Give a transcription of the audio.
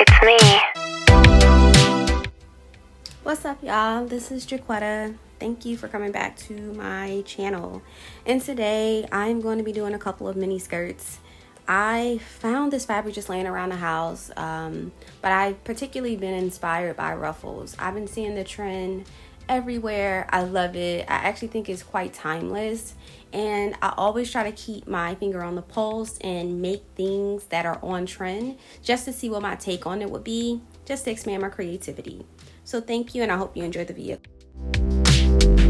It's me. What's up, y'all? This is Jacquetta. Thank you for coming back to my channel. And today I'm going to be doing a couple of mini skirts. I found this fabric just laying around the house, um, but I've particularly been inspired by ruffles. I've been seeing the trend everywhere. I love it. I actually think it's quite timeless. And I always try to keep my finger on the pulse and make things that are on trend just to see what my take on it would be, just to expand my creativity. So thank you, and I hope you enjoyed the video.